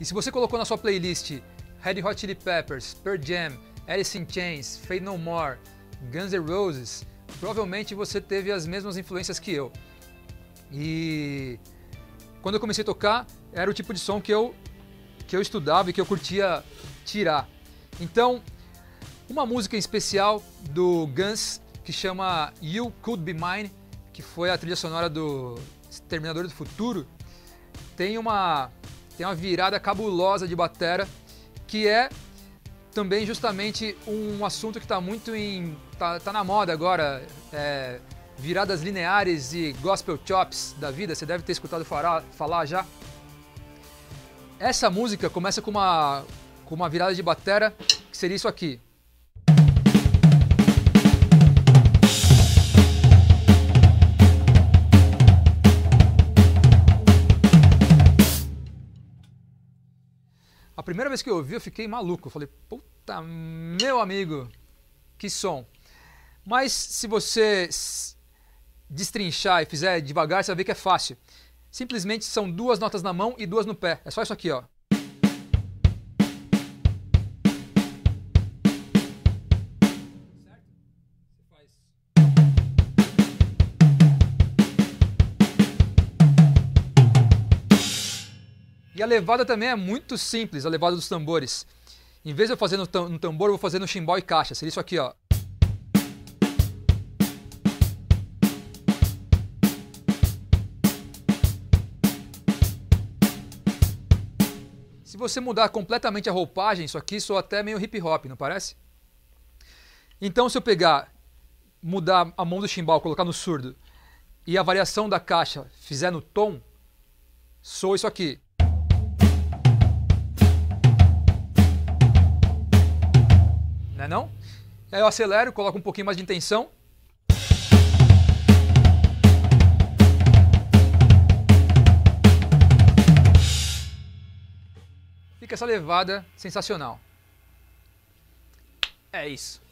E se você colocou na sua playlist Red Hot Chili Peppers, Pearl Jam, Alice in Chains, Fade No More, Guns N' Roses, provavelmente você teve as mesmas influências que eu. E quando eu comecei a tocar, era o tipo de som que eu que eu estudava e que eu curtia tirar. Então, uma música em especial do Guns que chama You Could Be Mine, que foi a trilha sonora do Terminador do Futuro, tem uma tem uma virada cabulosa de batera que é também justamente um assunto que está muito em tá, tá, na moda agora, é, viradas lineares e gospel chops da vida. Você deve ter escutado falar, falar já. Essa música começa com uma com uma virada de batera que seria isso aqui. Primeira vez que eu ouvi, eu fiquei maluco. Eu falei, puta, meu amigo, que som. Mas se você destrinchar e fizer devagar, você vai ver que é fácil. Simplesmente são duas notas na mão e duas no pé. É só isso aqui, ó. E a levada também é muito simples, a levada dos tambores. Em vez de eu fazer no, tambor, eu vou fazer no chimbal e caixa. Seria isso aqui, ó. Se você mudar completamente a roupagem, isso aqui soa até meio hip hop, não parece? Então, se eu pegar, mudar a mão do chimbal, colocar no surdo, e a variação da caixa fizer no tom, soa isso aqui. Né não? Aí eu acelero, coloco um pouquinho mais de intenção. Fica essa levada sensacional. É isso.